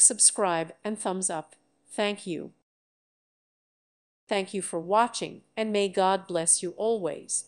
Subscribe and thumbs up. Thank you. Thank you for watching and may God bless you always.